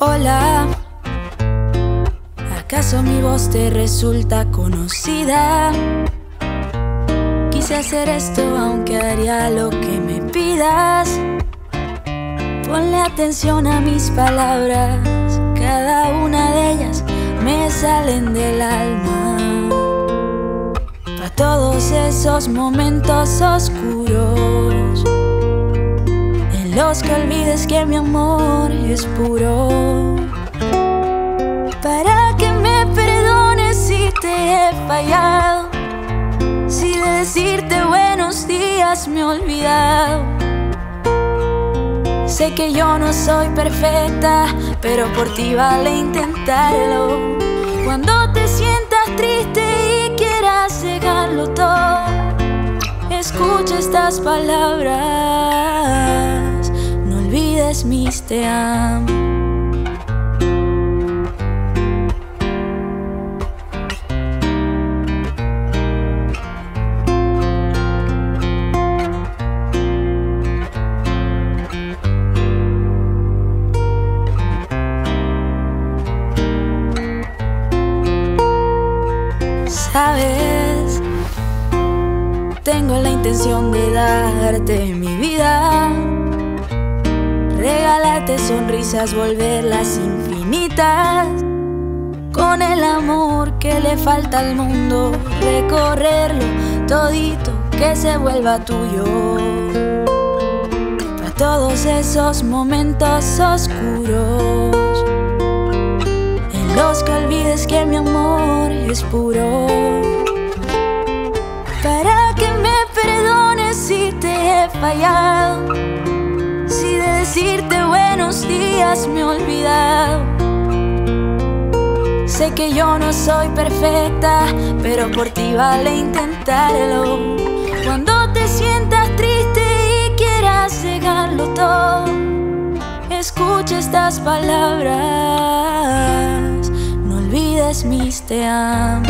Hola, ¿acaso mi voz te resulta conocida? Quise hacer esto aunque haría lo que me pidas. Ponle atención a mis palabras, cada una de ellas me salen del alma. Para todos esos momentos oscuros los que olvides que mi amor es puro. Para que me perdones si te he fallado, si de decirte buenos días me he olvidado. Sé que yo no soy perfecta, pero por ti vale intentarlo. Cuando te sientas triste y quieras dejarlo todo, escucha estas palabras. Sabes, tengo la intención de darte mi vida, regalarte sonrisas, volverlas infinitas, con el amor que le falta al mundo, recorrerlo todito, que se vuelva tuyo. Para todos esos momentos oscuros, en los que olvides que mi amor es puro. Para que me perdones si te he fallado, decirte buenos días me he olvidado. Sé que yo no soy perfecta, pero por ti vale intentarlo. Cuando te sientas triste y quieras dejarlo todo, escucha estas palabras. No olvides mis te amo.